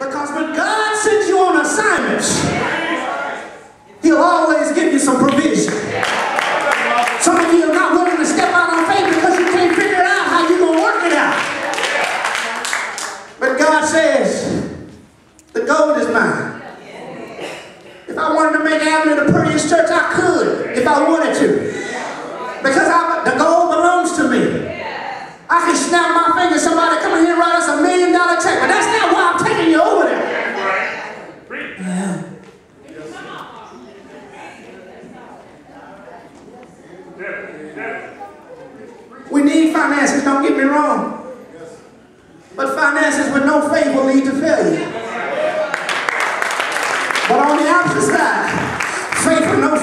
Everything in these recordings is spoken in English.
Because when God sends you on assignments, He'll always give you some provision. Some of you are not willing to step out on faith because you can't figure out how you're going to work it out. But God says, the gold is mine. If I wanted to make Avenue the prettiest church, I could, if I wanted to. Because I, the gold belongs to me. I can snap my fingers, somebody come in here and write us a million dollar check, but that's not why I'm taking you over there. We need finances, don't get me wrong. But finances with no faith will lead to failure. But on the opposite side, faith with no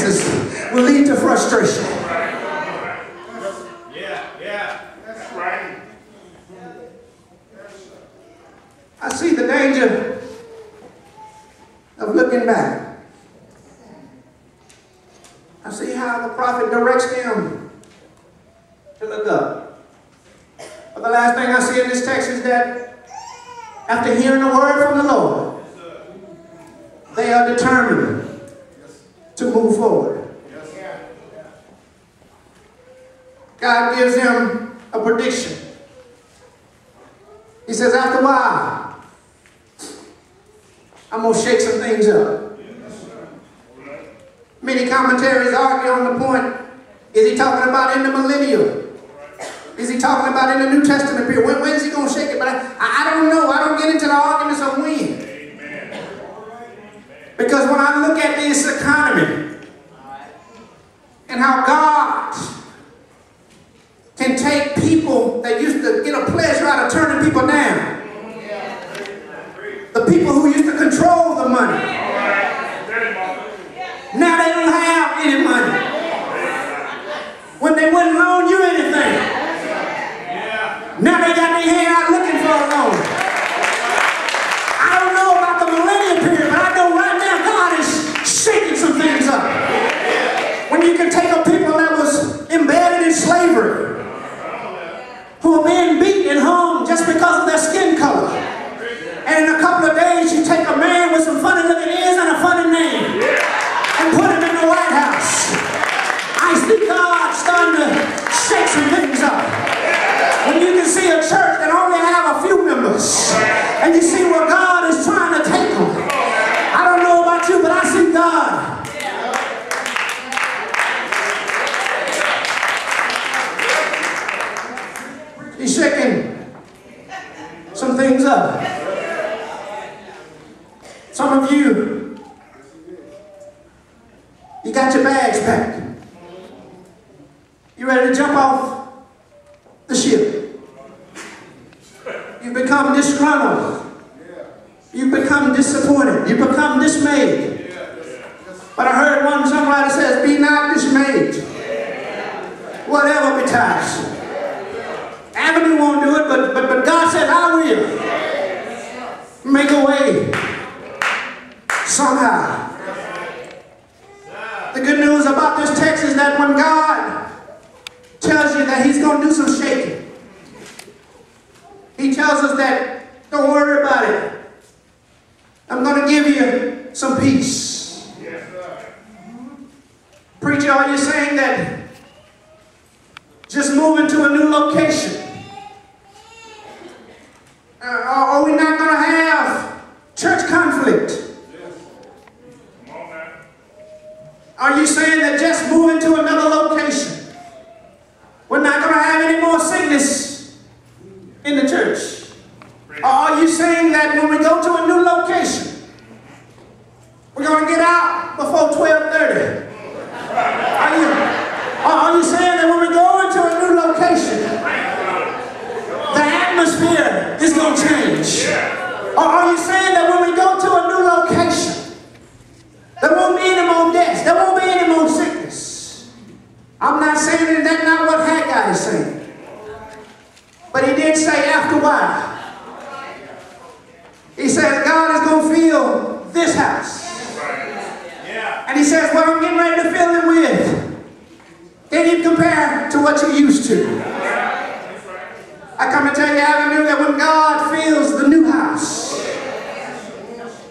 finances will lead to frustration. Yeah, yeah. That's right. I see the danger of looking back. I see how the prophet directs them to look up. But the last thing I see in this text is that after hearing the word from the Lord, they are determined move forward. God gives him a prediction. He says, after a while, I'm going to shake some things up. Many commentaries argue on the point, is he talking about in the millennium? Is he talking about in the New Testament period? When, when is he going to shake it? But I, I don't know. I don't get into the arguments of when. Because when I look at this economy and how God can take people that used to get a pleasure out of turning people down, the people who used to control the money, now they don't have any money. When they wouldn't loan you anything, now they got their hand out looking for a loan. I don't know about the millennium period, but I know right now God is shaking some things up. When you can take a people that was embedded in slavery, who are being beaten and hung just because of their skin color. And in a couple of days, you take a man with some funny looking ears and a funny name yeah. and put him in the White House. I see God starting to shake some things up. When you can see a church that only have a few members, and you see where God is trying to take them. I don't know about you, but I see God. He's shaking some things up. Some of you, you got your bags packed. You ready to jump off the ship. You've become disgruntled. You've become disappointed. You've become dismayed. But I heard one songwriter says, be not dismayed. Whatever betides. Avenue won't do it, but, but, but God says, I will. Make a way. Somehow. The good news about this text is that when God tells you that he's going to do some shaking, he tells us that don't worry about it. I'm going to give you some peace. Preacher, are you saying that just moving to a new location? Uh, are we not going to have church conflict? You saying that just moving to another location, we're not going to have any more sickness in the church? Or are you saying that when we go to a new location, we're going to get out before 1230? Are you, are you saying that when we go into a new location, the atmosphere is going to change? Or are you saying that when getting ready to fill it with. They didn't compare to what you used to. I come and tell you, Avenue, that when God fills the new house,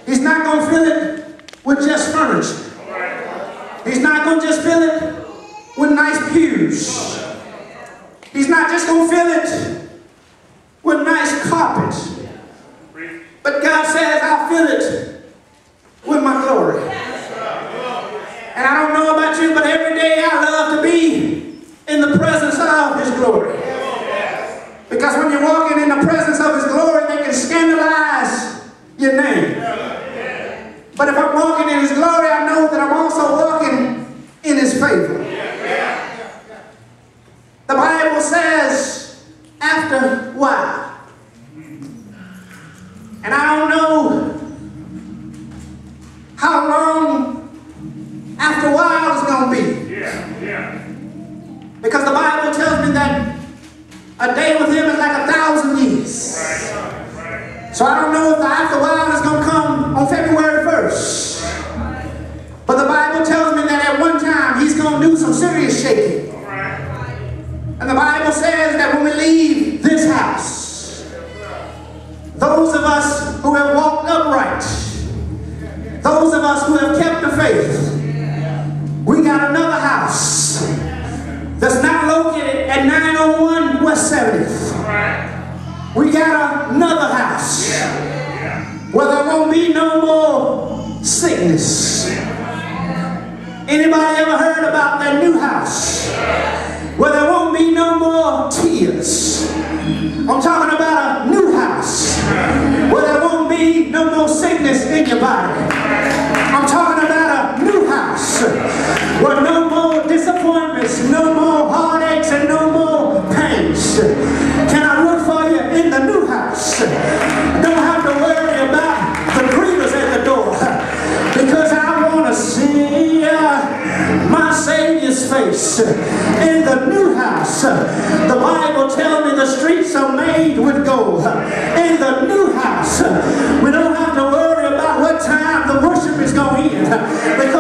He's not going to fill it with just furniture. He's not going to just fill it with nice pews. He's not just going to fill it Because when you're walking in the presence of His glory, they can scandalize your name. But if I'm walking in His glory, I know that I'm also walking in His favor. The Bible says, after while. And I don't know how long after a while is going to be. Because the Bible tells me that a day with him is like a thousand years. So I don't know if the after while is going to come on February 1st. But the Bible tells me that at one time he's going to do some serious shaking. And the Bible says that when we leave this house, those of us who have walked upright, those of us who have kept the faith, we got another house that's not located at 901 West 70th. All right. We got another house where there won't be no more sickness. Anybody ever heard about that new house? Where there won't be no more tears. I'm talking about a new house where Face in the new house. The Bible tells me the streets are made with gold. In the new house, we don't have to worry about what time the worship is going in because